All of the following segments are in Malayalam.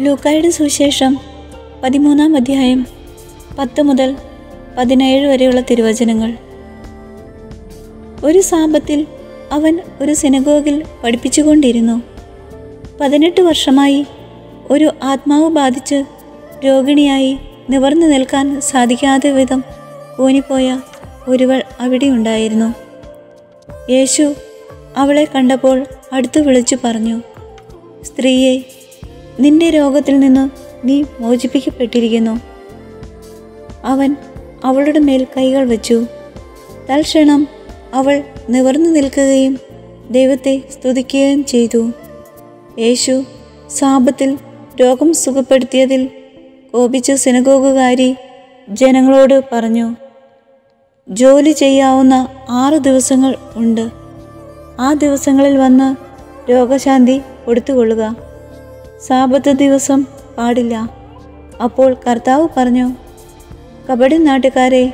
ലൂക്കായുടെ സുവിശേഷം പതിമൂന്നാം അധ്യായം പത്ത് മുതൽ പതിനേഴ് വരെയുള്ള തിരുവചനങ്ങൾ. ഒരു സാമ്പത്തിൽ അവൻ ഒരു സിനഗോഗിൽ പഠിപ്പിച്ചുകൊണ്ടിരുന്നു. പതിനെട്ട് വർഷമായി ഒരു ആത്മാവ് ബാധിച്ച് രോഗിണിയായി നിവർന്നു നിൽക്കാൻ സാധിക്കാതെ വിധം ഊനിപ്പോയ ഒരുവൾ അവിടെയുണ്ടായിരുന്നു. യേശു അവളെ കണ്ടപ്പോൾ അടുത്തു വിളിച്ചു പറഞ്ഞു സ്ത്രീയെ നിന്റെ രോഗത്തിൽ നിന്ന് നീ മോചിപ്പിക്കപ്പെട്ടിരിക്കുന്നു. അവൻ അവളുടെ മേൽ കൈകൾ വച്ചു. തൽക്ഷണം അവൾ നിവർന്നു നിൽക്കുകയും ദൈവത്തെ സ്തുതിക്കുകയും ചെയ്തു. യേശു സാപത്തിൽ രോഗം സുഖപ്പെടുത്തിയതിൽ കോപിച്ച സിനഗോഗുകാരി ജനങ്ങളോട് പറഞ്ഞു ജോലി ചെയ്യാവുന്ന ആറ് ദിവസങ്ങൾ ഉണ്ട്. ആ ദിവസങ്ങളിൽ വന്ന് രോഗശാന്തി കൊടുത്തുകൊള്ളുക. സാപത്ത് ദിവസം പാടില്ല. അപ്പോൾ കർത്താവ് പറഞ്ഞു കബഡി നാട്ടുകാരെ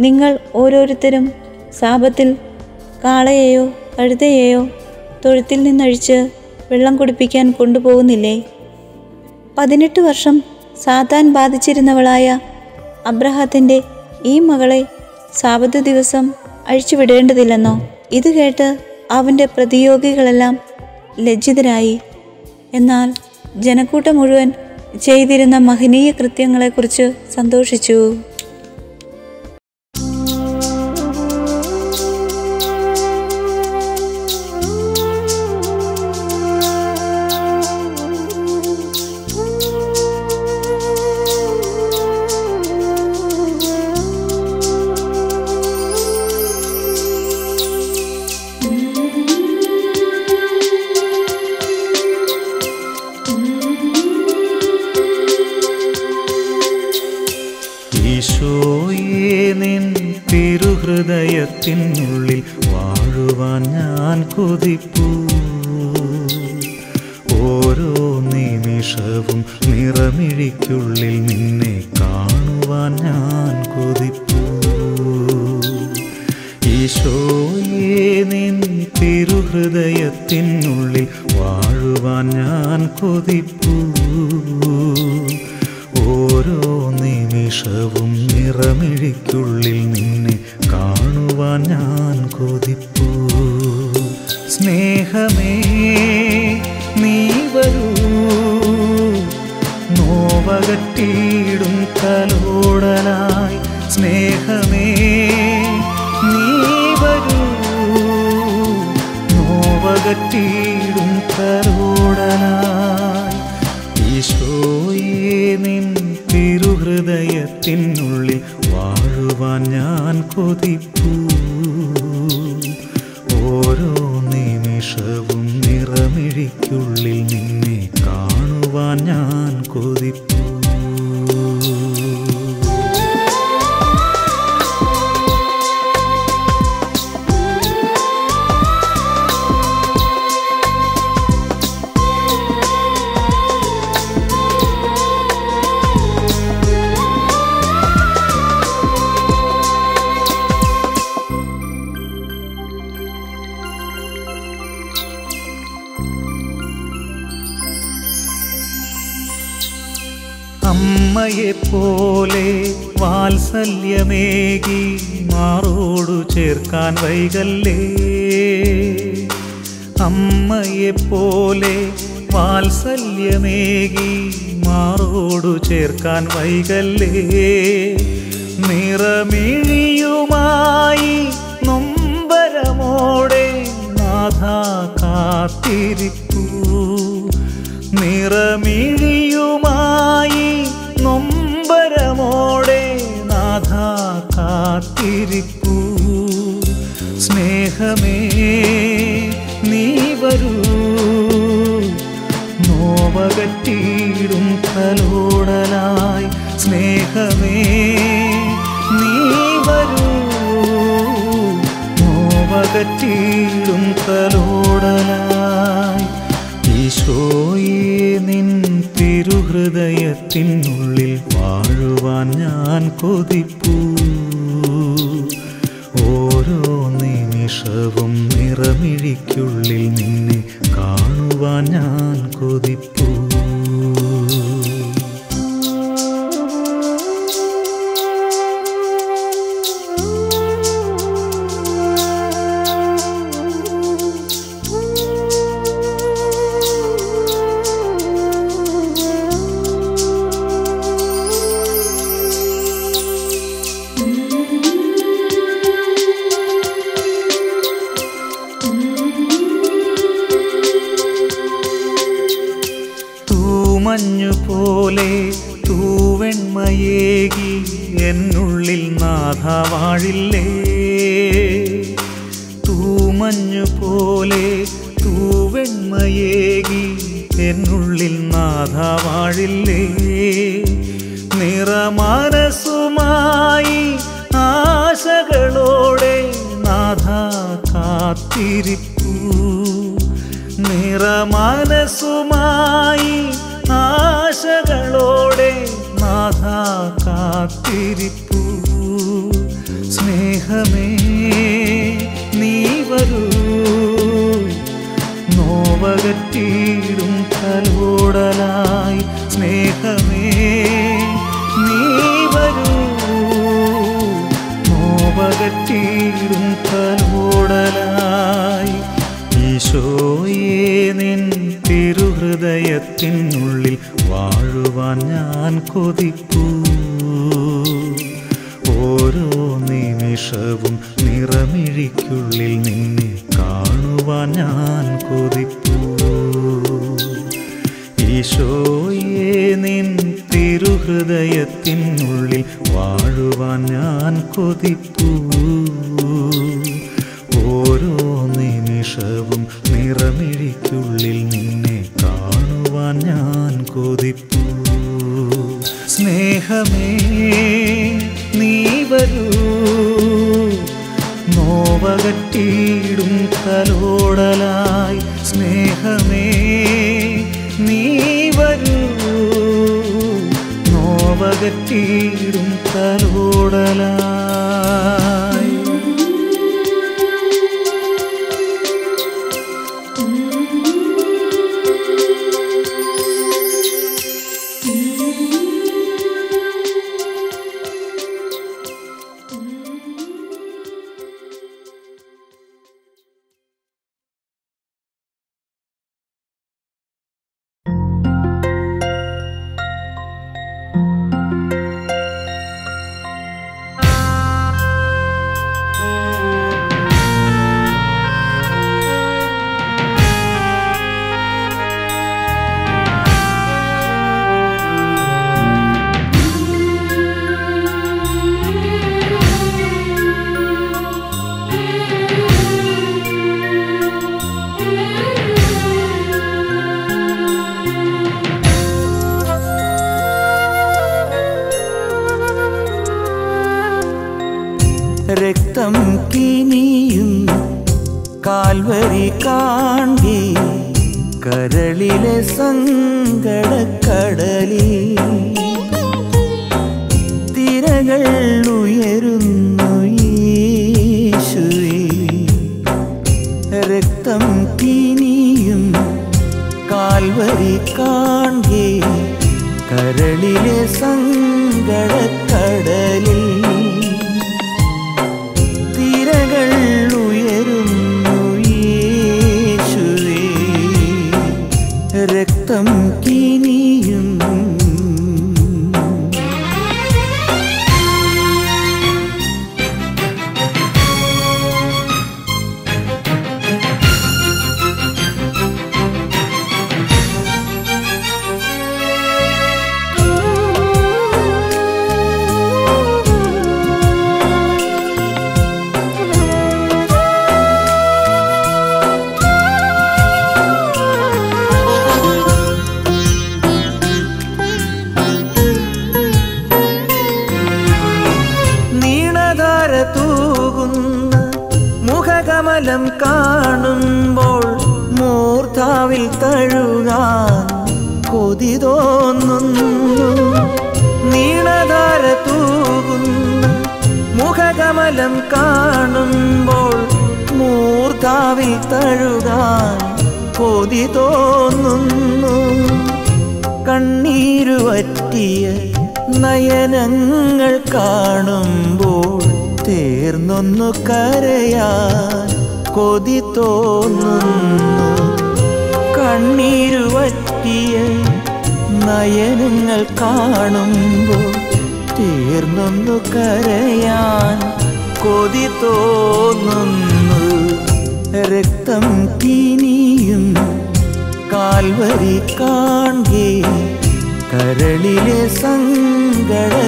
നിങ്ങൾ ഓരോരുത്തരും സാപത്തിൽ കാളയെയോ കഴുതയെയോ തൊഴുത്തിൽ നിന്നഴിച്ച് വെള്ളം കുടിപ്പിക്കാൻ കൊണ്ടുപോകുന്നില്ലേ? പതിനെട്ട് വർഷം സാത്താൻ ബാധിച്ചിരുന്നവളായ അബ്രഹാത്തിന്റെ ഈ മകളെ സാപത്ത് ദിവസം അഴിച്ചുവിടേണ്ടതില്ലെന്നോ? ഇത് കേട്ട് അവന്റെ പ്രതിയോഗികളെല്ലാം ലജ്ജിതരായി. എന്നാൽ ജനക്കൂട്ടം മുഴുവൻ ചെയ്തിരുന്ന മഹനീയ കൃത്യങ്ങളെക്കുറിച്ച് സന്തോഷിച്ചു. തിരുഹൃദയത്തിനുള്ളിൽ വാഴുവാൻ ഞാൻ കൊതിപ്പൂ. ഓരോ നിമിഷവും നിറമിഴിക്കുള്ളിൽ നിന്നെ കാണുവാൻ ഞാൻ കൊതിപ്പൂ. സ്നേഹമേ നീ വരൂ. നോവകട്ടിയിടും തലോടലായി സ്നേഹമേ നോവകട്ടിയിടും കരോടനായി ഈശോയെ നിൻ തിരുഹൃദയത്തിനുള്ളിൽ വാഴുവാൻ ഞാൻ കൊതിപ്പൂ. ഓരോ നിമിഷവും നിറമിഴിക്കുള്ളിൽ നിന്നെ കാണുവാൻ ഞാൻ കൊതിപ്പൂ. അമ്മയെ പോലെ വാത്സല്യമേകി മാറോടു ചേർക്കാൻ വൈകല്ലേ? അമ്മയെ പോലെ വാത്സല്യമേകി മാറോടു ചേർക്കാൻ വൈകല്ലേ? നിറമിഴിയുമായി നൊമ്പരമോടെ നാഥ കാത്തിരിക്കൂ. നിറമിഴിയുമായി നൊമ്പരമോടെ നാഥ കാത്തിരിപ്പൂ സ്നേഹമേ നീ വരൂ. നോവകട്ടിയിടും കലോടലായി സ്നേഹമേ നീ വരൂ. നോവകട്ടിയിടും കലോടലായി ഈശോയി തിരുഹൃദയത്തിനുള്ളിൽ വാഴുവാൻ ഞാൻ കൊതിപ്പൂ. ഓരോ നിമിഷവും നിറമിഴിക്കുള്ളിൽ നിന്നെ കാണുവാൻ ഞാൻ കൊതിപ്പൂ. നോവകറ്റീടും തലോടലായി. ഈശോയെ നിൻ തിരുഹൃദയത്തിനുള്ളിൽ വാഴുവാൻ ഞാൻ കൊതിക്കൂ. ഓരോ നിമിഷവും നിറമിഴിക്കുള്ളിൽ നിന്നെ കാണുവാൻ ഞാൻ കൊതിക്കൂ. ഈശോയെ നിൻ തിരുഹൃദയത്തിനുള്ളിൽ വാഴുവാൻ ഞാൻ കൊതിപ്പൂ ഓരോ നിമിഷവും നിറമിഴിക്കുള്ളിൽ നിന്നെ കാണുവാൻ ഞാൻ കൊതിപ്പൂ. സ്നേഹമേ നീ വരൂ. നോവകട്ടിയിടും തലോടലായി. സ്നേഹമേ നീ വരൂ. നോവകറ്റീടും ഉയരുന്നു രക്തം തിനിയും കാൽവരി കാണേ കരളിലെ സങ്കടക്കടലിൽ മുഖകമലം കാണുമ്പോൾ മൂർധാവിൽ തഴുകാൻ കൊതി തോന്നുന്നു. കണ്ണീരുവറ്റിയ നയനങ്ങൾ കാണുമ്പോൾ തീർന്നൊന്നു കരയാൻ കൊതി തോന്നുന്നു. കണ്ണീരുവറ്റിയ നയനങ്ങൾ കാണുമ്പോൾ തീർന്നൊന്നു കരയാൻ കൊതി തോന്നുന്നു. രക്തം തിനിയും കാൽവരി കാണേ കരളിലെ സങ്കടക്കടലിൽ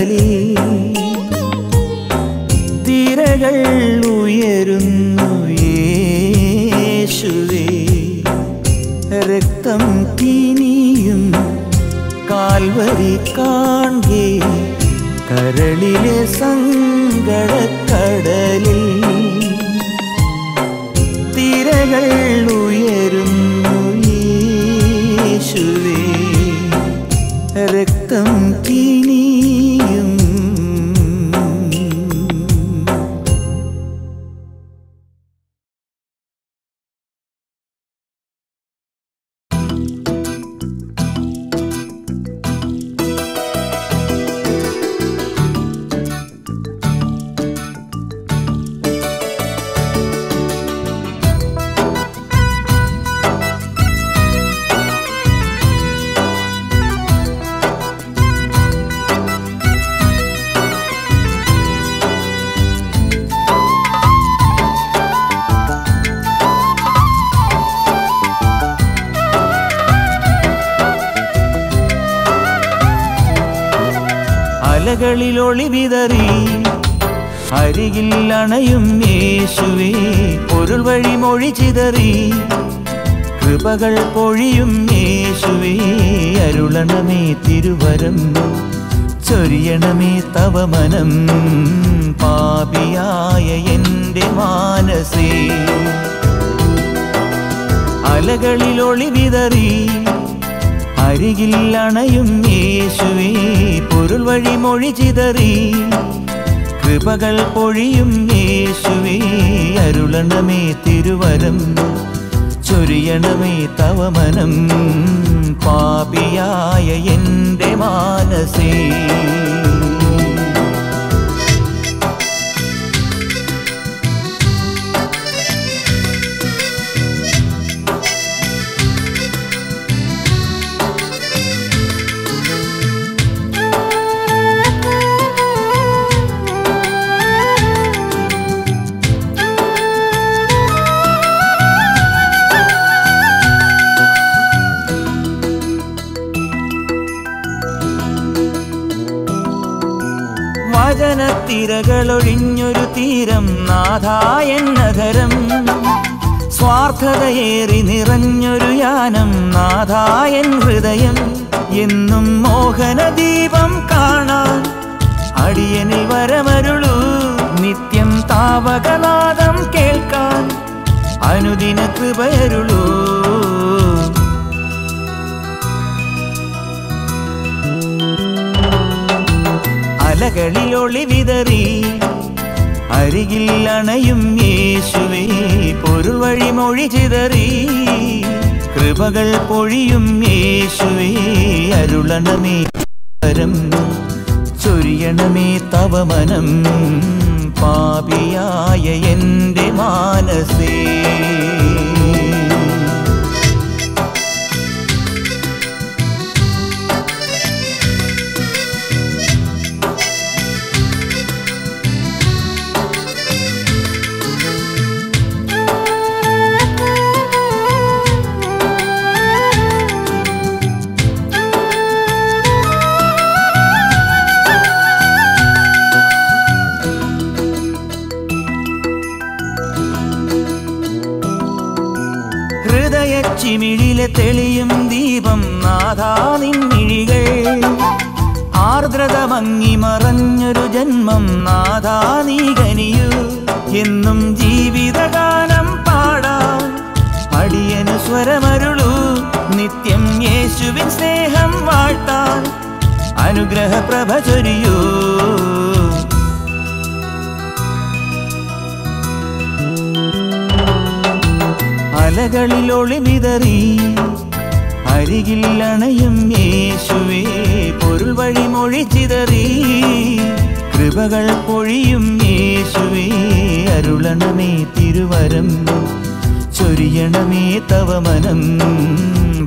സങ്കടക്കടലിൽ തിരകൾ ഉയരുന്നു യേശുവേ. രക്തം തിനിയും കാൽവരി കാണേ കരളിലെ സങ്കടക്കടലിൽ അലകളിൽ ഒളിവിതറി അരികിൽ അണയും യേശുവേ പൊരുൾ വഴി മൊഴി ചിതറി. കൃപകൾ പൊഴിയും യേശുവേ അരുളണമേ തിരുവരം. ചൊരിയണമേ തവമനം പാപിയായ എന്റെ മാനസേ. അലകളിൽ ഒളിവിതറി അരികിൽ അണയും യേശുവേ പൊരുൾ വഴി മൊഴി ചിതറി. കൃപകൾ പൊഴിയും യേശുവേ അരുളണമേ തിരുവരം ചൊരിയണമേ തവമനം. പാപിയായ എന്റെ മാനസേ. വചനത്തിരകളൊഴിഞ്ഞൊരു തീരം നാഥായൻ നഗരം സ്വാർത്ഥതയേറി നിറഞ്ഞൊരു യാനം നാഥായൻ ഹൃദയം. എന്നും മോഹനദീപം കാണാൻ അടിയനിൽ വരമരുളൂ. നിത്യം താവകനാദം കേൾക്കാൻ അനുദിന കൃപയരുളൂ. അലകളിൽ ഒളിവിതറി അരികിൽ അണയും യേശുവേ പൊരുൾ വഴി മൊഴി ചിതറി. കൃപകൾ പൊഴിയും യേശുവേ അരുളണമേ പരം ചൊരിയണമേ തവമനം. പാപിയായ എന്റെ മാനസേ. ചിമിഴിലെ തെളിയും ദീപം നാഥാ നിന്നിഴികൾ. ആർദ്രത മങ്ങി മറഞ്ഞൊരു ജന്മം നാഥാ നീ കനിയൂ. എന്നും ജീവിതഗാനം പാടാം അടിയനു സ്വരമരുളൂ. നിത്യം യേശുവിൻ സ്നേഹം വാഴ്ത്താൻ അനുഗ്രഹ പ്രഭ ചൊരിയൂ. അലകളിൽ ഒളിവിതറി അരികിൽ അണയും യേശുവേ പൊരുൾ വഴി മൊഴി ചിതറി. കൃപകൾ പൊഴിയും യേശുവേ അരുളണമേ തിരുവരം. ചൊരിയണമേ തവമനം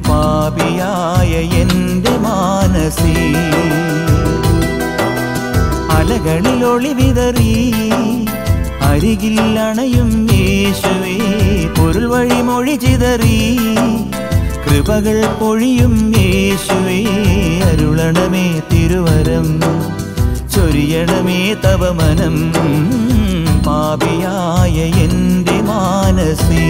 പാപിയായ എന്റെ മാനസേ. അലകളിൽ ഒളിവിതറി അരികിൽ അണയും യേശുവേ പൊരുൾ വഴി മൊഴി ചിതറി. കൃപകൾ പൊഴിയും യേശുവേ അരുളണമേ തിരുവരം. ചൊരിയണമേ തപമനം പാപിയായ എന്റെ മാനസേ.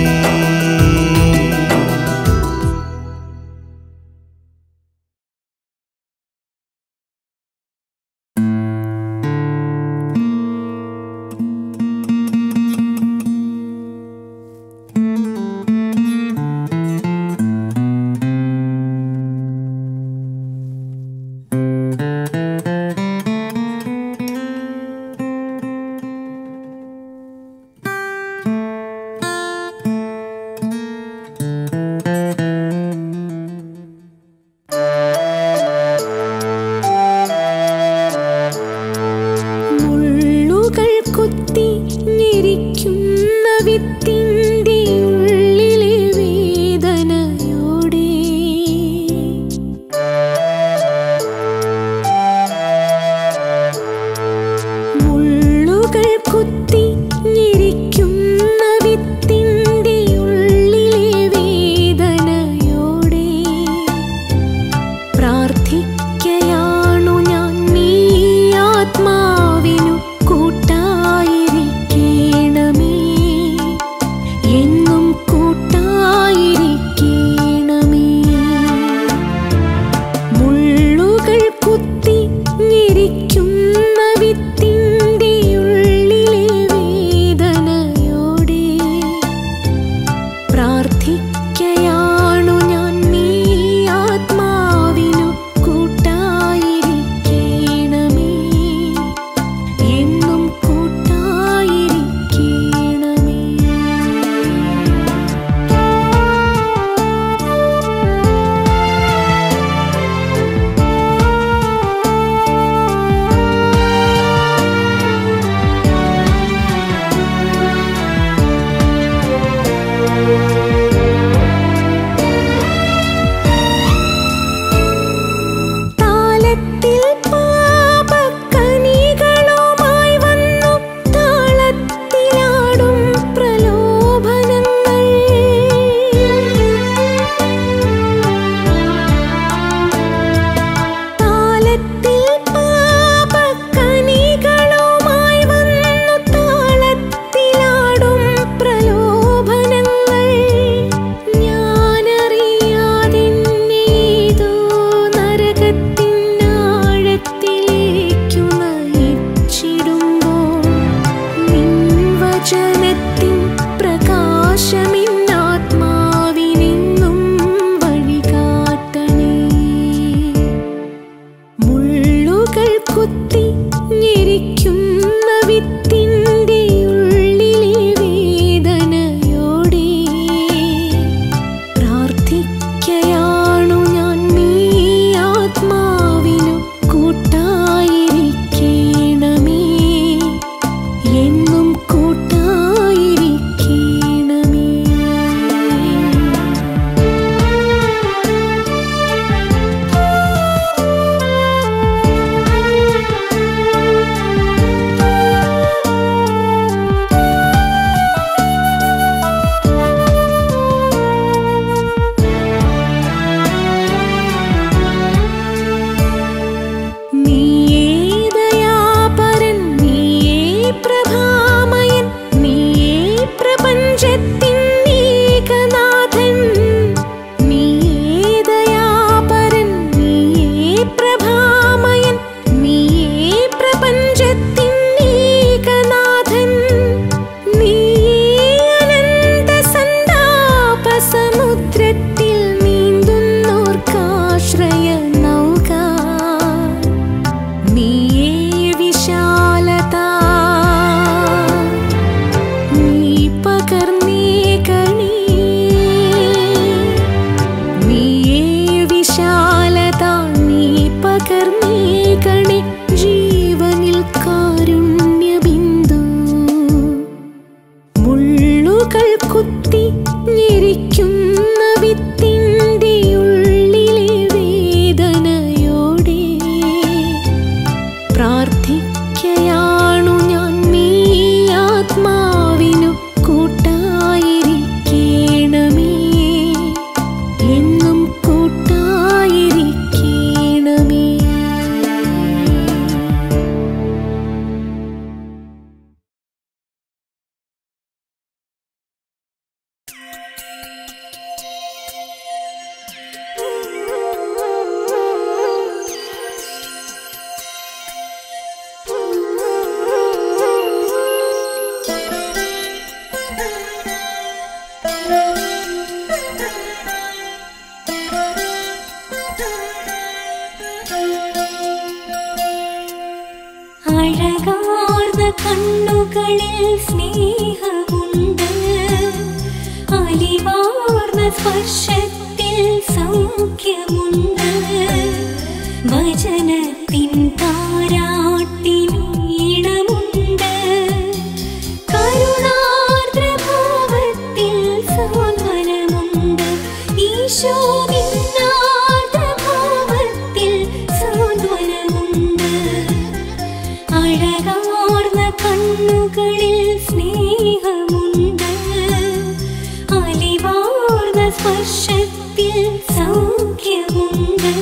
സ്പർശത്തിൽ സൗഖ്യമുണ്ട്.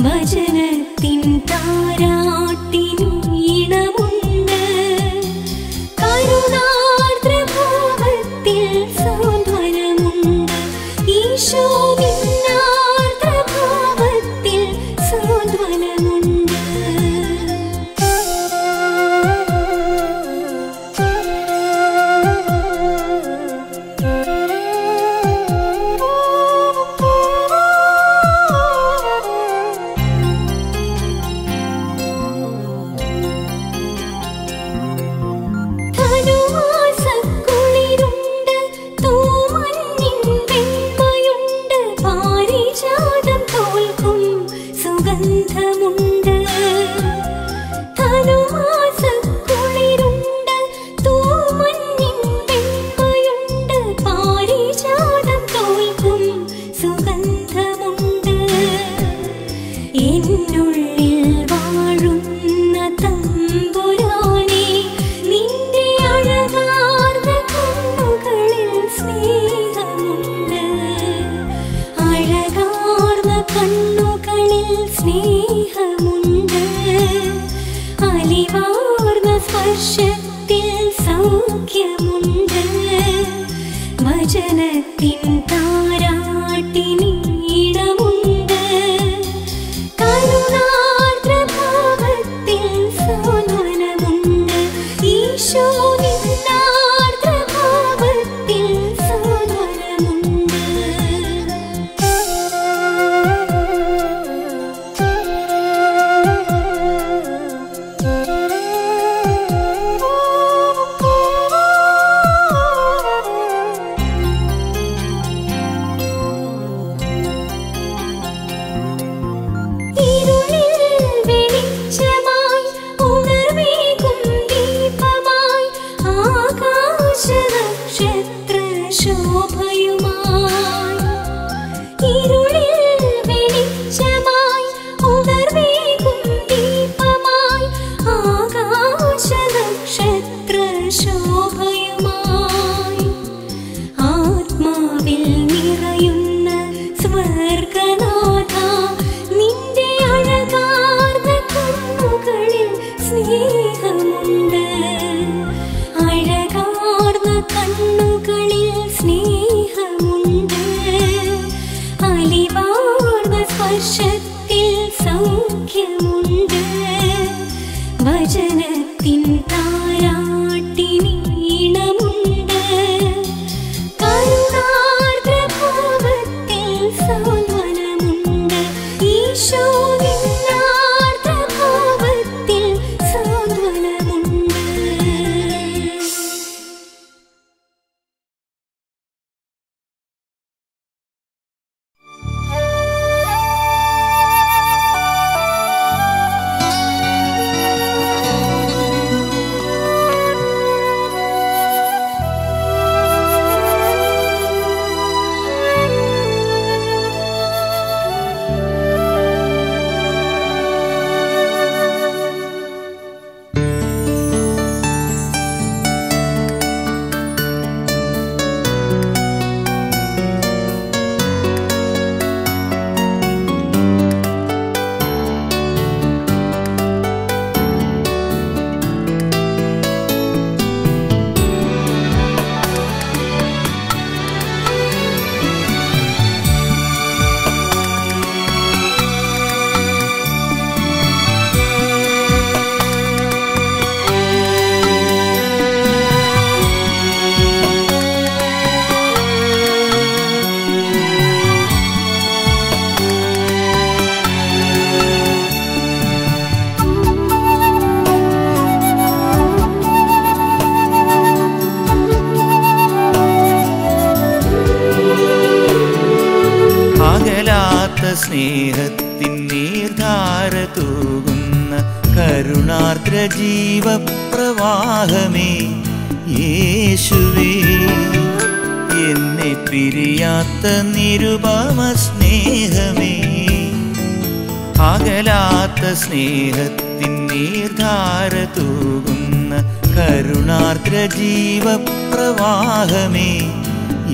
വചനത്തിൻ താരാട്ടിനീണമുണ്ട് കരുണാർദ്ര ജീവപ്രവാഹമേ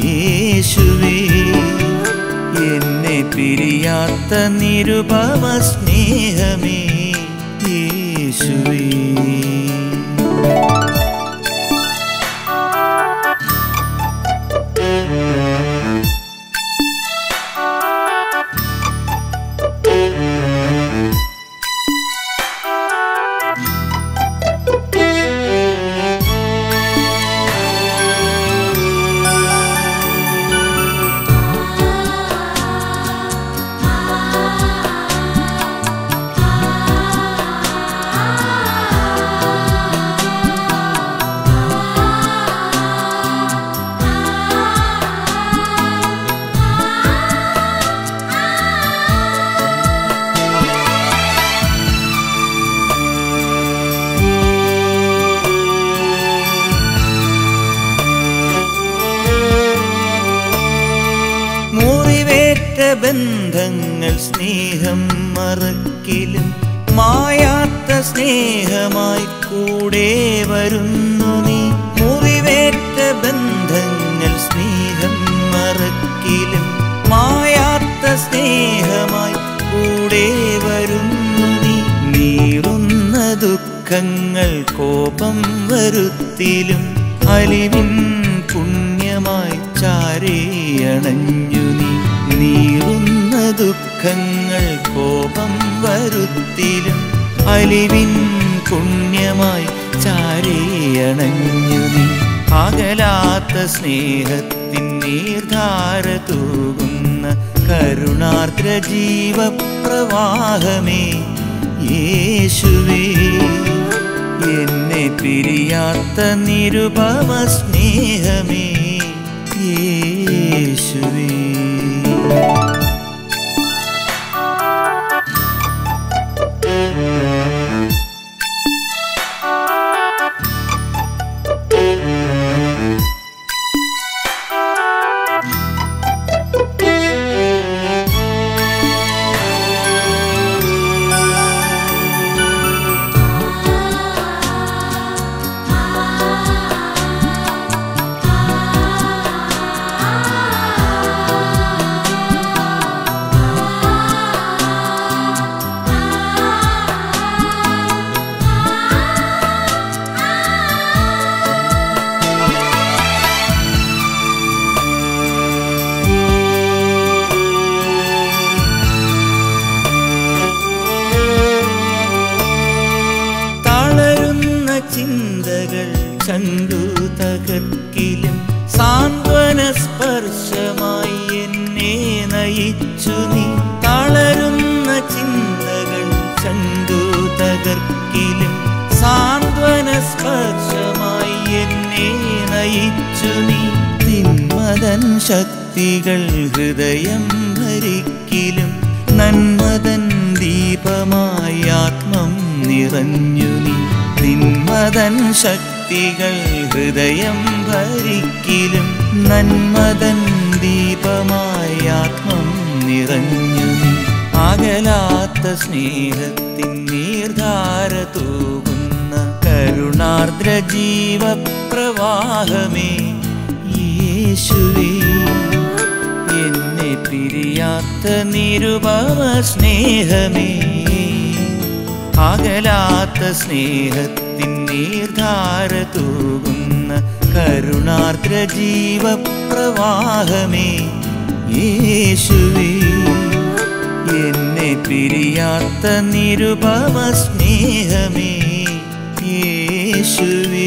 യേശുവേ എന്നെ പിരിയാത്ത നിരുപമ സ്നേഹമേ യേശുവേ. വരുന്നു നീ. മുറിവേറ്റ ബന്ധങ്ങൾ സ്നേഹം മറക്കിലും മായാത്ത സ്നേഹമായി കൂടെ വരുന്നു നീ. നീറുന്ന ദുഃഖങ്ങൾ കോപം വരുത്തിലും അലിവിൻ പുണ്യമായി ചാരേയണഞ്ഞു നീ. നീറുന്ന ദുഃഖങ്ങൾ കോപം വരുത്തിലും അലിവിൻ പുണ്യമായി ചാരേയണഞ്ഞു നീ അകലാത്ത സ്നേഹത്തിൻ നീർധാര തൂകുന്ന കരുണാർദ്ര ജീവപ്രവാഹമേ യേശുവേ എന്നെ പിരിയാത്ത നിരുപമ സ്നേഹമേ യേശുവേ. കരുണാർദ്ര ജീവപ്രവാഹമേ യേശുവേ എന്നെ പിരിയാത്ത നിരുപമ സ്നേഹമേ അകലാത്ത സ്നേഹത്തിൻ നീർധാര തൂകുന്ന കരുണാർദ്ര ജീവപ്രവാഹമേ യേശുവേ എന്നെ പിരിയാത്ത നിരുപമ സ്നേഹമേ യേശുവേ